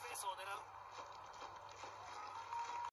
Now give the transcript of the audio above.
スペースを狙う。